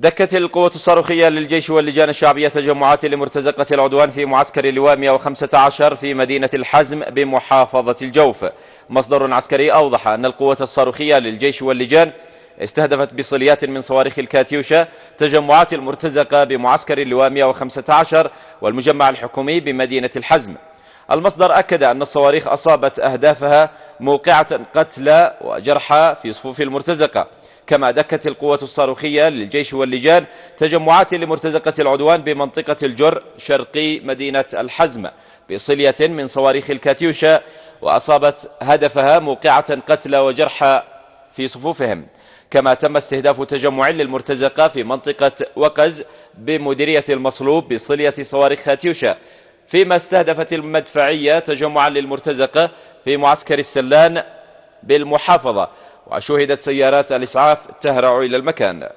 دكت القوة الصاروخية للجيش واللجان الشعبية تجمعات لمرتزقة العدوان في معسكر اللواء 115 في مدينة الحزم بمحافظة الجوف. مصدر عسكري أوضح أن القوة الصاروخية للجيش واللجان استهدفت بصليات من صواريخ الكاتيوشا تجمعات المرتزقة بمعسكر اللواء 115 والمجمع الحكومي بمدينة الحزم. المصدر أكد أن الصواريخ أصابت أهدافها موقعة قتلى وجرحى في صفوف المرتزقة. كما دكت القوة الصاروخية للجيش واللجان تجمعات لمرتزقة العدوان بمنطقة الجر شرقي مدينة الحزم بصلية من صواريخ الكاتيوشا وأصابت هدفها موقعة قتلى وجرحى في صفوفهم. كما تم استهداف تجمع للمرتزقة في منطقة وقز بمديرية المصلوب بصلية صواريخ كاتيوشا. فيما استهدفت المدفعية تجمعا للمرتزقة في معسكر السلان بالمحافظة. وشهدت سيارات الإسعاف تهرع إلى المكان.